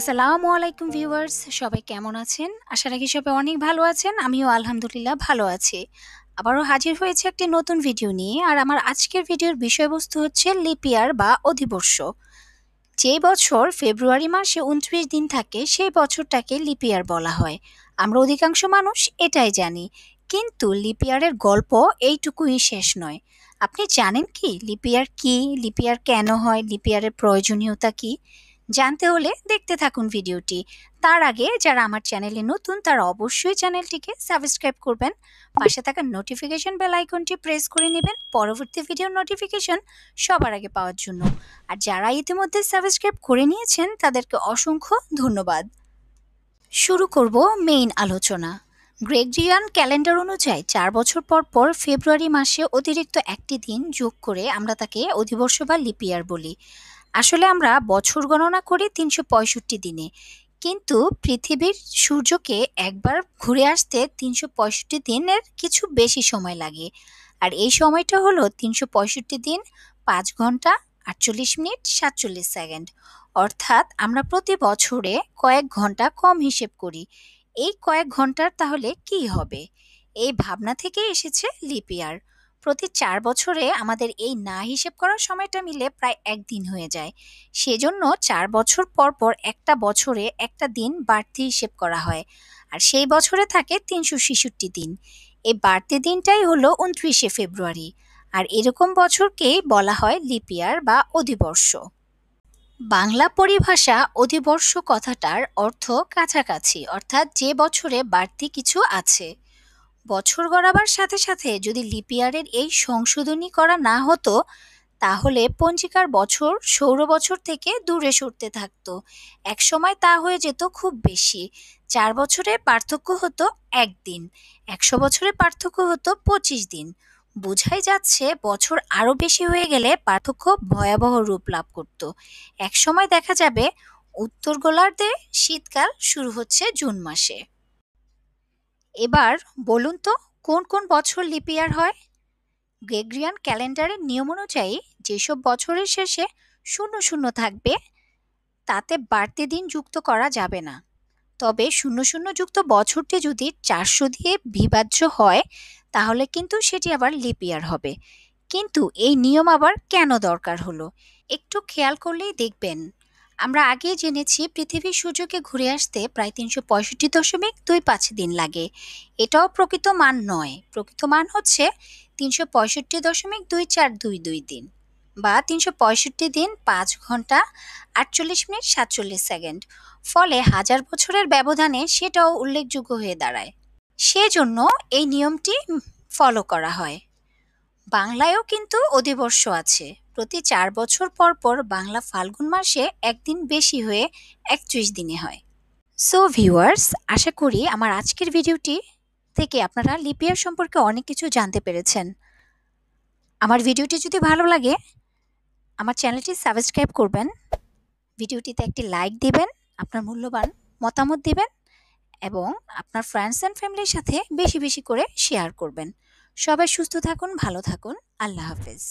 আসসালামু আলাইকুম ভিউয়ার্স, সবাই কেমন আছেন? আশা রাখি সবাই অনেক ভালো আছেন, আমিও আলহামদুলিল্লাহ ভালো আছি। আবারও হাজির হয়েছে একটি নতুন ভিডিও নিয়ে, আর আমার আজকের ভিডিওর বিষয়বস্তু হচ্ছে লিপিয়ার বা অধিবর্ষ। যে বছর ফেব্রুয়ারি মাসে উনত্রিশ দিন থাকে, সেই বছরটাকে লিপিয়ার বলা হয়। আমরা অধিকাংশ মানুষ এটাই জানি, কিন্তু লিপিয়ারের গল্প এইটুকুই শেষ নয়। আপনি জানেন কি লিপিয়ার কি লিপিয়ার কেন হয় লিপিয়ারের প্রয়োজনীয়তা কি? জানতে হলে দেখতে থাকুন ভিডিওটি। তার আগে যারা আমার চ্যানেলে নতুন, তারা অবশ্যই চ্যানেলটিকে সাবস্ক্রাইব করবেন। পাশে থাকা নোটিফিকেশন বেল আইকনটি প্রেস করে নেবেন। পরবর্তী ভিডিওর নোটিফিকেশন সবার আগে পাওয়ার জন্য। আর যারা ইতিমধ্যে সাবস্ক্রাইব করে নিয়েছেন, তাদেরকে অসংখ্য ধন্যবাদ। শুরু করব মেইন আলোচনা। গ্রেগরিয়ান ক্যালেন্ডার অনুযায়ী চার বছর পর পর ফেব্রুয়ারি মাসে অতিরিক্ত একটি দিন যোগ করে আমরা তাকে অধিবর্ষ বা লিপিয়ার বলি। আসলে আমরা বছর গণনা করি তিনশো পঁয়ষট্টি দিনে। কিন্তু পৃথিবীর সূর্যকে একবার ঘুরে আসতে তিনশো পঁয়ষট্টি দিনের কিছু বেশি সময় লাগে। আর এই সময়টা হলো তিনশো পঁয়ষট্টি দিন পাঁচ ঘণ্টা আটচল্লিশ মিনিট সাতচল্লিশ সেকেন্ড। অর্থাৎ আমরা প্রতি বছরে কয়েক ঘণ্টা কম হিসেব করি। এই কয়েক ঘণ্টার তাহলে কি হবে? এই ভাবনা থেকে এসেছে লিপিয়ার। প্রতি চার বছরে আমাদের এই না হিসেব করার সময়টা মিলে প্রায় একদিন হয়ে যায়। সেজন্য চার বছর পর পর একটা বছরে একটা দিন বাড়তি হিসেব করা হয়। আর সেই বছরে থাকে তিনশো ছেষট্টি দিন। এই বাড়তি দিনটাই হলো উনত্রিশে ফেব্রুয়ারি। আর এরকম বছরকেই বলা হয় লিপিয়ার বা অধিবর্ষ। বাংলা পরিভাষা অধিবর্ষ কথাটার অর্থ কাছাকাছি, অর্থাৎ যে বছরে বাড়তি কিছু আছে। বছর গড়াবার সাথে সাথে যদি লিপিয়ারের এই সংশোধনী করা না হতো, তাহলে পঞ্জিকার বছর সৌর বছর থেকে দূরে সরতে থাকতো। একসময় তা হয়ে যেত খুব বেশি। চার বছরে পার্থক্য হতো একদিন, একশো বছরে পার্থক্য হতো পঁচিশ দিন। বোঝাই যাচ্ছে বছর আরও বেশি হয়ে গেলে পার্থক্য ভয়াবহ রূপ লাভ করত। একসময় দেখা যাবে উত্তর গোলার্ধে শীতকাল শুরু হচ্ছে জুন মাসে। এবার বলুন তো, কোন কোন বছর লিপিয়ার হয়? গ্রেগরিয়ান ক্যালেন্ডারের নিয়ম অনুযায়ী যেসব বছরের শেষে শূন্য শূন্য থাকবে, তাতে বাড়তি দিন যুক্ত করা যাবে না। তবে শূন্য শূন্য যুক্ত বছরটি যদি চারশো দিয়ে বিভাজ্য হয়, তাহলে কিন্তু সেটি আবার লিপিয়ার হবে। কিন্তু এই নিয়ম আবার কেন দরকার হলো? একটু খেয়াল করলেই দেখবেন। আমরা আগে জেনেছি পৃথিবীর সূর্যকে ঘুরে আসতে প্রায় তিনশো পঁয়ষট্টি দশমিক দুই পাঁচ দিন লাগে। এটাও প্রকৃত মান নয়। প্রকৃত মান হচ্ছে তিনশো পঁয়ষট্টি দশমিক দুই চার দুই দুই দিন বা তিনশো পঁয়ষট্টি দিন পাঁচ ঘণ্টা আটচল্লিশ মিনিট সাতচল্লিশ সেকেন্ড। ফলে হাজার বছরের ব্যবধানে সেটাও উল্লেখযোগ্য হয়ে দাঁড়ায়। সেজন্য এই নিয়মটি ফলো করা হয়। বাংলায়ও কিন্তু অধিবর্ষ আছে। প্রতি চার বছর পর পর বাংলা ফাল্গুন মাসে একদিন বেশি হয়ে একত্রিশ দিনে হয়। সো ভিউয়ার্স আশা করি আমার আজকের ভিডিওটি থেকে আপনারা লিপিয়ার সম্পর্কে অনেক কিছু জানতে পেরেছেন। আমার ভিডিওটি যদি ভালো লাগে, আমার চ্যানেলটি সাবস্ক্রাইব করবেন, ভিডিওটিতে একটি লাইক দিবেন, আপনার মূল্যবান মতামত দিবেন এবং আপনার ফ্রেন্ডস অ্যান্ড ফ্যামিলির সাথে বেশি বেশি করে শেয়ার করবেন। সবাই সুস্থ থাকুন, ভালো থাকুন, আল্লাহ হাফেজ।